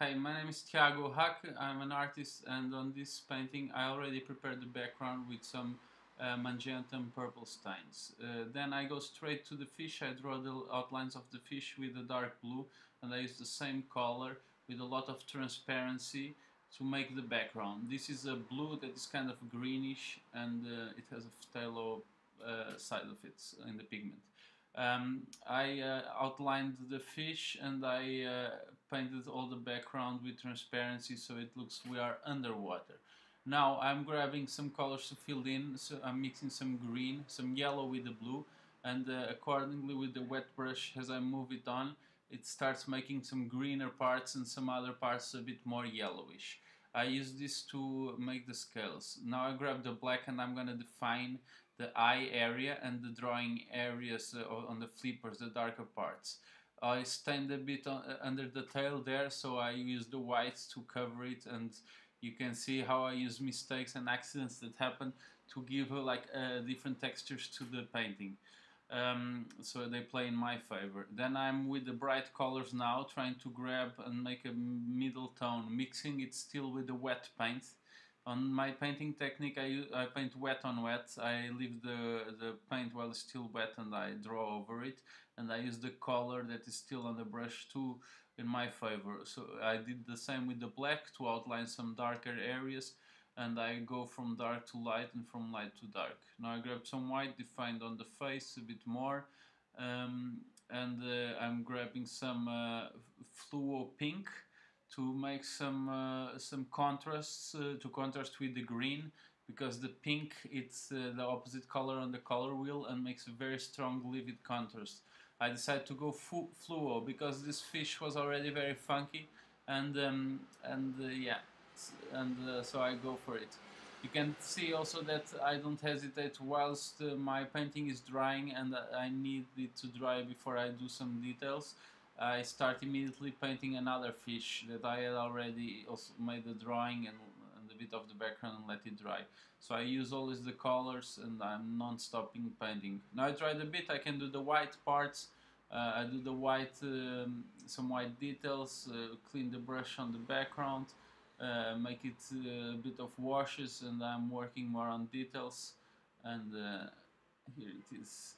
Hi, my name is Tiago Hacke. I'm an artist and on this painting I already prepared the background with some uh, magenta and purple stains. Uh, then I go straight to the fish. I draw the outlines of the fish with the dark blue and I use the same color with a lot of transparency to make the background. This is a blue that is kind of greenish and uh, it has a phthalo uh, side of it in the pigment. Um, I uh, outlined the fish and I uh, painted all the background with transparency so it looks we are underwater. Now I'm grabbing some colors to fill in, so I'm mixing some green, some yellow with the blue and uh, accordingly with the wet brush as I move it on it starts making some greener parts and some other parts a bit more yellowish. I use this to make the scales. Now I grab the black and I'm gonna define the eye area and the drawing areas uh, on the flippers, the darker parts. I stand a bit on, uh, under the tail there so I use the whites to cover it and you can see how I use mistakes and accidents that happen to give uh, like uh, different textures to the painting. Um, so they play in my favor. Then I'm with the bright colors now, trying to grab and make a middle tone, mixing it still with the wet paint. On my painting technique, I, I paint wet on wet. I leave the, the paint while it's still wet and I draw over it. And I use the color that is still on the brush too in my favor. So I did the same with the black to outline some darker areas and I go from dark to light and from light to dark. Now I grab some white defined on the face a bit more um, and uh, I'm grabbing some uh, fluo pink to make some uh, some contrasts uh, to contrast with the green because the pink it's uh, the opposite color on the color wheel and makes a very strong livid contrast. I decided to go fluo because this fish was already very funky and um, and uh, yeah and uh, so I go for it. You can see also that I don't hesitate whilst uh, my painting is drying and I need it to dry before I do some details. I start immediately painting another fish that I had already also made the drawing and, and a bit of the background and let it dry. So I use always the colors and I'm non-stopping painting. Now I dried a bit, I can do the white parts uh, I do the white, um, some white details, uh, clean the brush on the background, uh, make it uh, a bit of washes and I'm working more on details and uh, here it is.